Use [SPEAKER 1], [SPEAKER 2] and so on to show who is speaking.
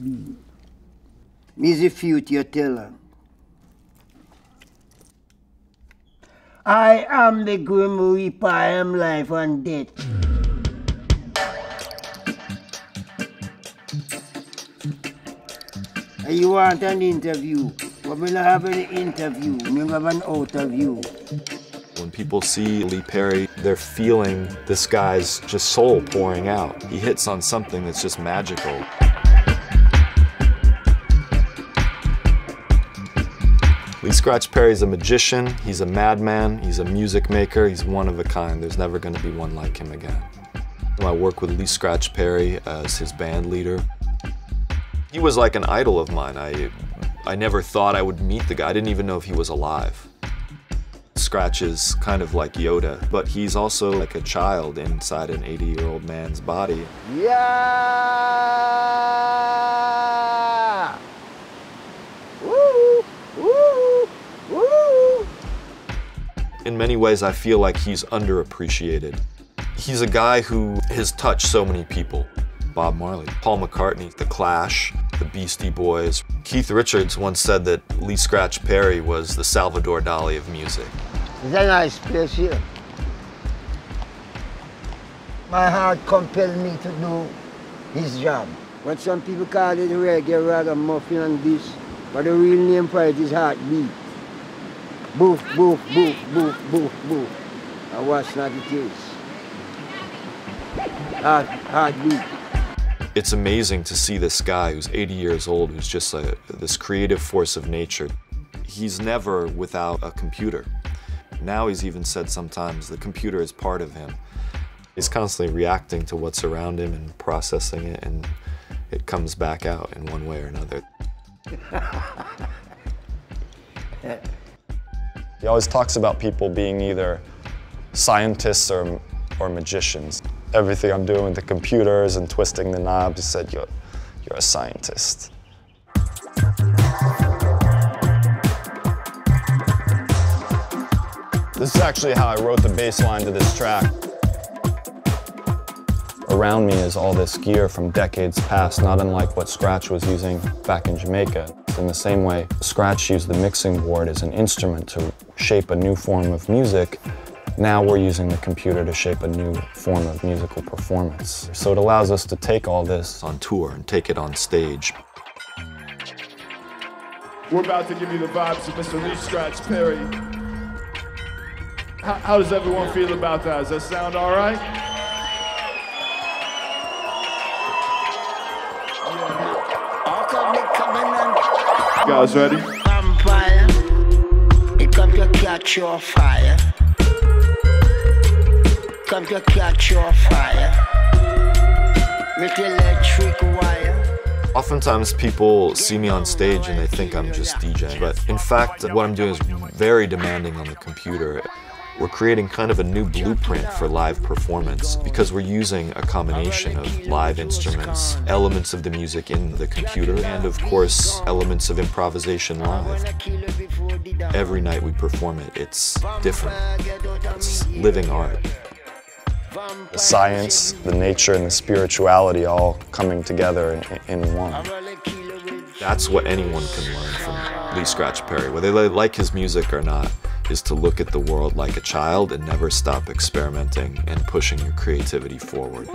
[SPEAKER 1] be. Me's the future teller. I am the grim reaper, I am life and death. And you want an interview? But we don't have any interview. We have an out of you.
[SPEAKER 2] When people see Lee Perry, they're feeling this guy's just soul pouring out. He hits on something that's just magical. Lee Scratch Perry's a magician, he's a madman, he's a music maker, he's one of a kind. There's never going to be one like him again. I work with Lee Scratch Perry as his band leader. He was like an idol of mine. I, I never thought I would meet the guy. I didn't even know if he was alive. Scratch is kind of like Yoda, but he's also like a child inside an 80-year-old man's body.
[SPEAKER 1] Yeah!
[SPEAKER 2] In many ways, I feel like he's underappreciated. He's a guy who has touched so many people. Bob Marley, Paul McCartney, The Clash, the Beastie Boys. Keith Richards once said that Lee Scratch Perry was the Salvador Dali of music.
[SPEAKER 1] It's a nice place here. My heart compelled me to do his job. What some people call it reggae, ragamuffin and this, but the real name for it is heartbeat. Boof, boof, boof, boof, boof, boof. I what's not it is. Heart, heartbeat.
[SPEAKER 2] It's amazing to see this guy who's 80 years old, who's just a, this creative force of nature. He's never without a computer. Now he's even said sometimes the computer is part of him. He's constantly reacting to what's around him and processing it, and it comes back out in one way or another.
[SPEAKER 3] He always talks about people being either scientists or, or magicians. Everything I'm doing with the computers and twisting the knobs, he said, you're, you're a scientist. This is actually how I wrote the bass line to this track. Around me is all this gear from decades past, not unlike what Scratch was using back in Jamaica. In the same way, Scratch used the mixing board as an instrument to shape a new form of music, now we're using the computer to shape a new form of musical performance. So it allows us to take all this
[SPEAKER 2] on tour and take it on stage.
[SPEAKER 4] We're about to give you the vibes of Mr. Lee Scratch Perry. How, how does everyone feel about that? Does that sound all right? You guys ready?
[SPEAKER 5] Vampire, it come to catch your fire. Come to catch your fire. With electric wire.
[SPEAKER 2] Oftentimes people see me on stage and they think I'm just DJing, but in fact what I'm doing is very demanding on the computer. We're creating kind of a new blueprint for live performance because we're using a combination of live instruments, elements of the music in the computer, and of course elements of improvisation live. Every night we perform it, it's different. It's living art.
[SPEAKER 3] The science, the nature, and the spirituality all coming together in, in one.
[SPEAKER 2] That's what anyone can learn from Lee Scratch Perry, whether they like his music or not, is to look at the world like a child and never stop experimenting and pushing your creativity forward.